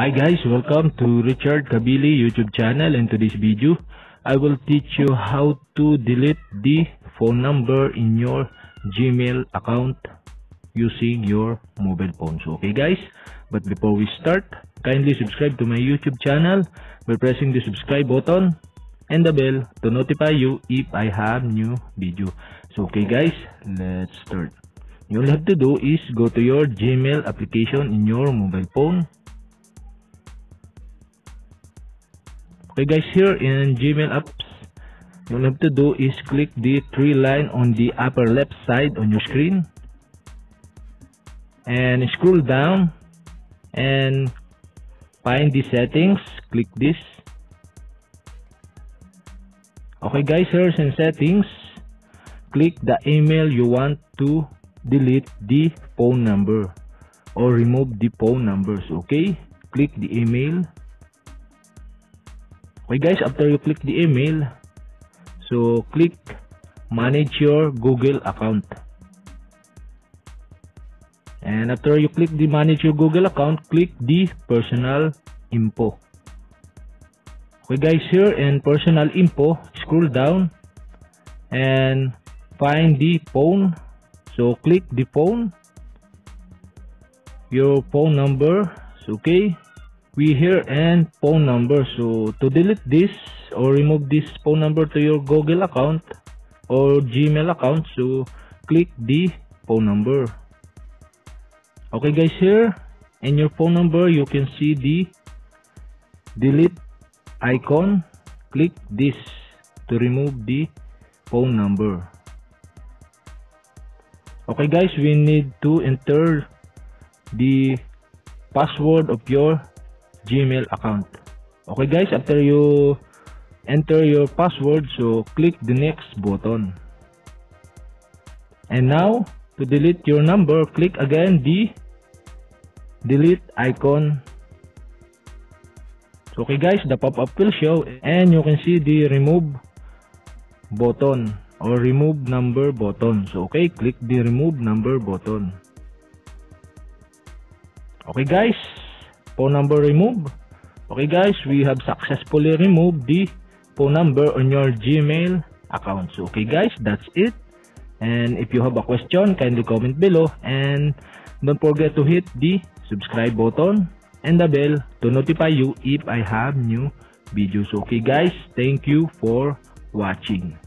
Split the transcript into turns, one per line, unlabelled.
Hi guys, welcome to Richard Cabile YouTube channel and today's video I will teach you how to delete the phone number in your Gmail account using your mobile phone. So okay guys, but before we start, kindly subscribe to my YouTube channel by pressing the subscribe button and the bell to notify you if I have new video. So okay guys, let's start. You all have to do is go to your Gmail application in your mobile phone Okay guys, here in Gmail apps, what you have to do is click the three line on the upper left side on your screen. And scroll down and find the settings. Click this. Okay guys, here's in settings. Click the email you want to delete the phone number or remove the phone numbers. Okay, click the email okay guys after you click the email so click manage your google account. And after you click the manage your google account click the personal info. Okay guys here in personal info scroll down and find the phone. So click the phone your phone number so okay we here and phone number so to delete this or remove this phone number to your google account or gmail account so click the phone number. Okay guys here in your phone number you can see the delete icon. Click this to remove the phone number. Okay guys we need to enter the password of your Gmail account. Okay guys, after you enter your password, so click the next button. And now, to delete your number, click again the delete icon. So okay guys, the pop-up will show and you can see the remove button or remove number button. So okay, click the remove number button. Okay guys, phone number removed. Okay guys, we have successfully removed the phone number on your Gmail account. So okay guys, that's it. And if you have a question, kindly comment below. And don't forget to hit the subscribe button and the bell to notify you if I have new videos. Okay guys, thank you for watching.